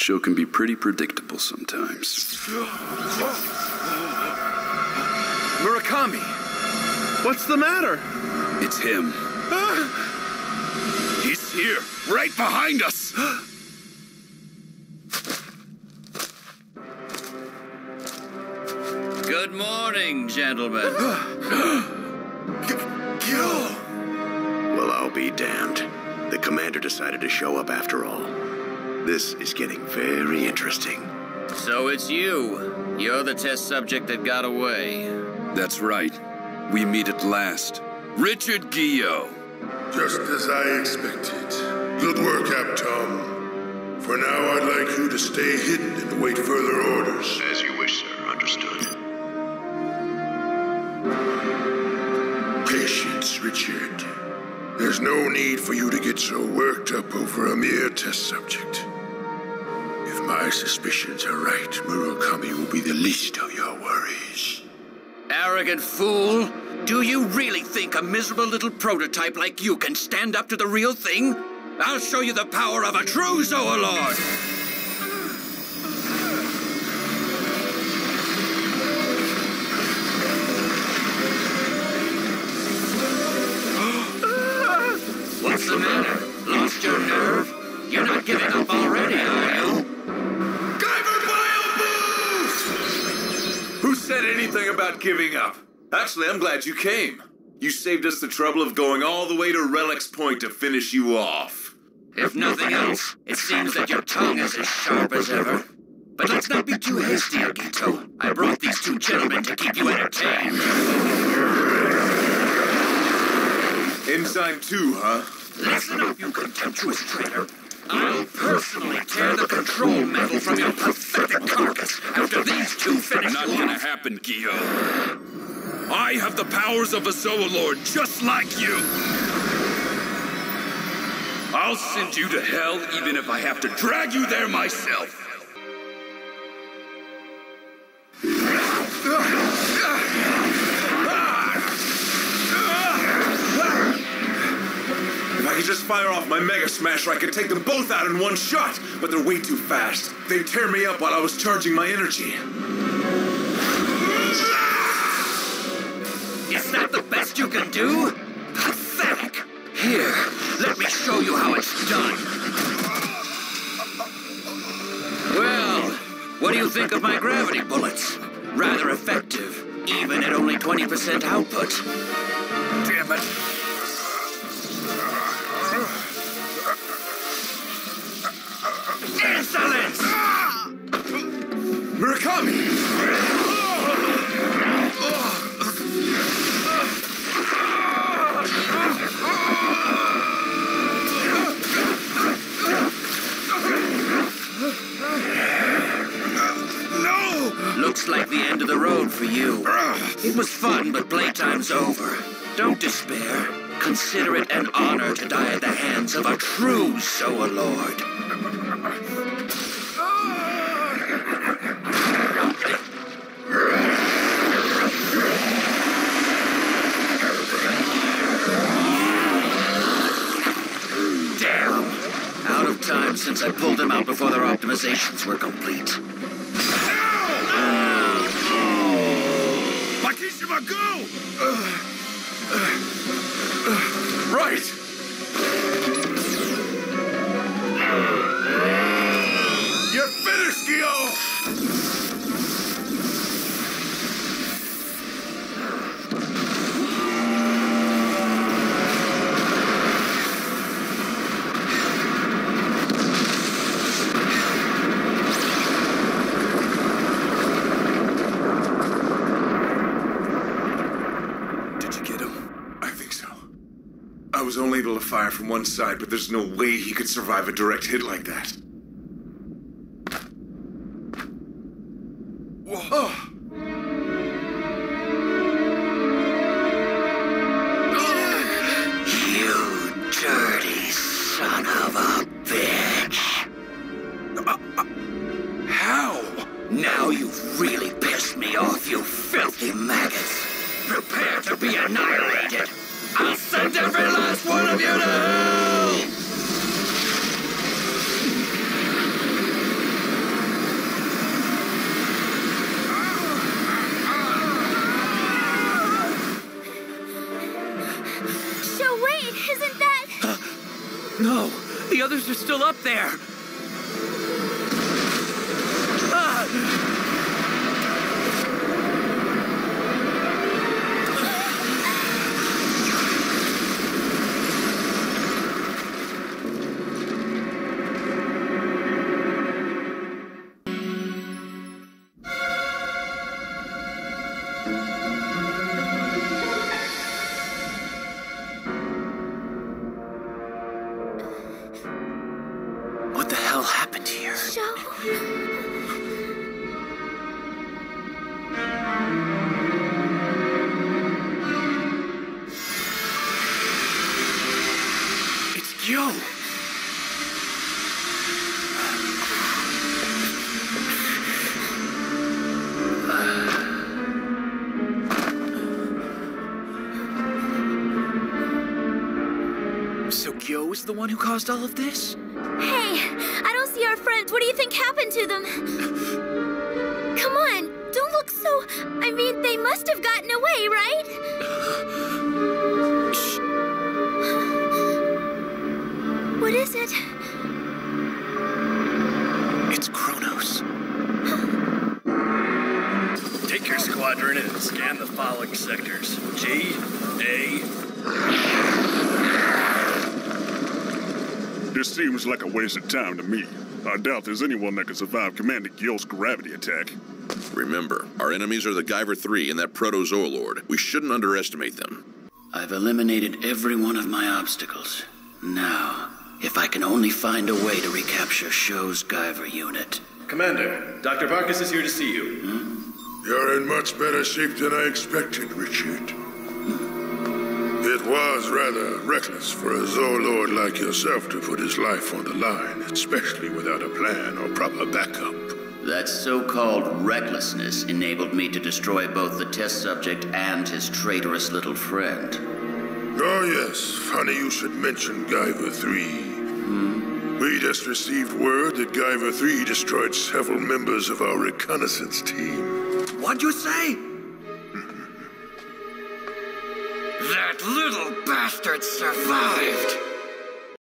Sho can be pretty predictable sometimes. Murakami! What's the matter? It's him. He's here, right behind us! Good morning, gentlemen. Gil! Well, I'll be damned. The commander decided to show up after all. This is getting very interesting. So it's you. You're the test subject that got away. That's right. We meet at last. Richard Guyot. Just as I expected. Good work, Aptom. For now, I'd like you to stay hidden and await further orders. As you need for you to get so worked up over a mere test subject. If my suspicions are right, Murakami will be the least of your worries. Arrogant fool! Do you really think a miserable little prototype like you can stand up to the real thing? I'll show you the power of a true Zoalord! About giving up? Actually, I'm glad you came. You saved us the trouble of going all the way to Relic's Point to finish you off. If nothing else, it seems that your tongue is as sharp as ever. But let's not be too hasty, Agito. I brought these two gentlemen to keep you entertained. Enzyme 2, huh? Listen up, you contemptuous traitor. I'll personally tear the control metal from your pathetic carcass after these two finish Not gonna happen, Guyot. I have the powers of a Zoalord just like you. I'll send you to hell even if I have to drag you there myself. Could just fire off my Mega Smasher, I could take them both out in one shot. But they're way too fast. They'd tear me up while I was charging my energy. Is that the best you can do? Pathetic. Here, let me show you how it's done. Well, what do you think of my gravity bullets? Rather effective, even at only 20% output. Damn it. Playtime's over. Don't despair. Consider it an honor to die at the hands of a true Zoalord. Damn! Out of time since I pulled them out before their optimizations were complete. Makishima, go! Right! You're finished, Guyot! Did you get him? I think so. I was only able to fire from one side, but there's no way he could survive a direct hit like that. You dirty son of a bitch. Uh, uh, how? Now you've really pissed me off, you filthy maggots. Prepare to be annihilated. No! The others are still up there! So Guyot is the one who caused all of this? Hey, I don't see our friends. What do you think happened to them? Come on, don't look so. I mean, they must have gotten away, right? It? It's Chronos. Take your squadron and scan the following sectors G, A. This seems like a waste of time to me. I doubt there's anyone that can survive Commander Gil's gravity attack. Remember, our enemies are the Guyver 3 and that Proto-Zoalord. We shouldn't underestimate them. I've eliminated every one of my obstacles. Now, if I can only find a way to recapture Sho's Guyver unit. Commander, Dr. Balcus is here to see you. Hmm? You're in much better shape than I expected, Richard. It was rather reckless for a Zoalord like yourself to put his life on the line, especially without a plan or proper backup. That so called recklessness enabled me to destroy both the test subject and his traitorous little friend. Oh, yes. Funny you should mention Guyver 3. We just received word that Guyver 3 destroyed several members of our reconnaissance team. What'd you say? that little bastard survived!